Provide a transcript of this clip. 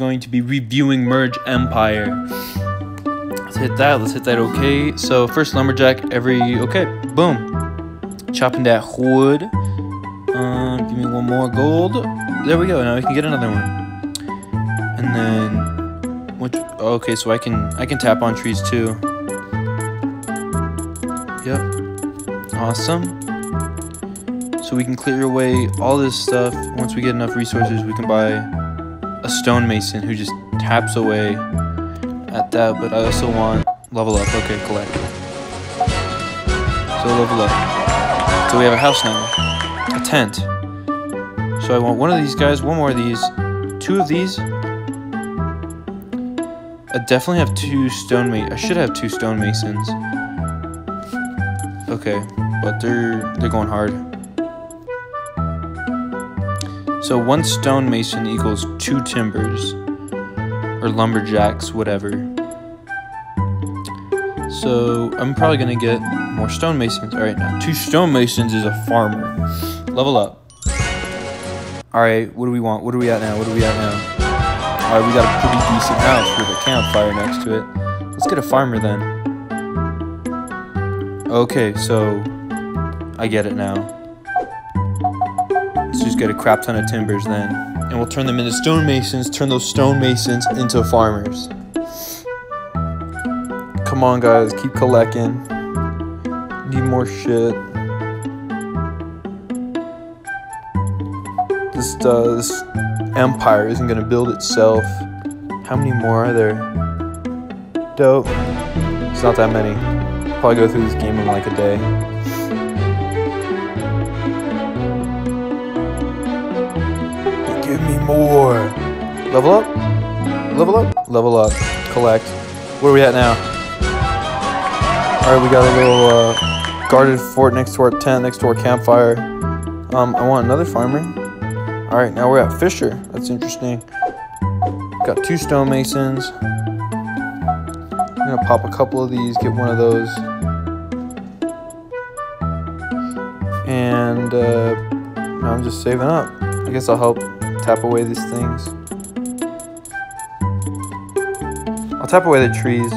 going to be reviewing Merge Empire. Let's hit that. Let's hit that okay. So first lumberjack every okay. Boom. Chopping that wood. Um, give me one more gold. There we go. Now we can get another one. And then which okay, so I can I can tap on trees too. Yep. Awesome. So we can clear away all this stuff. Once we get enough resources, we can buy a stonemason who just taps away at that. But I also want level up. Okay, collect. So level up. So we have a house now. A tent. So I want one of these guys, one more of these, two of these. I definitely have two stonemason. I should have two stonemasons. Okay, but they're they're going hard. So one stonemason equals two timbers, or lumberjacks, whatever. So I'm probably gonna get more stonemasons. All right, now two stonemasons is a farmer. Level up. All right, what do we want? What are we at now? What are we at now? All right, we got a pretty decent house with a campfire next to it. Let's get a farmer then. Okay, so I get it now. Let's just get a crap ton of timbers then. And we'll turn them into stonemasons, turn those stonemasons into farmers. Come on, guys, keep collecting. Need more shit. This, uh, this empire isn't gonna build itself. How many more are there? Dope. It's not that many. Probably go through this game in like a day. More. Level up. Level up. Level up. Collect. Where are we at now? All right, we got a little uh, guarded fort next to our tent, next to our campfire. Um, I want another farmer. All right, now we're at Fisher. That's interesting. Got two stonemasons. I'm gonna pop a couple of these, get one of those. And uh, I'm just saving up. I guess I'll help tap away these things. I'll tap away the trees.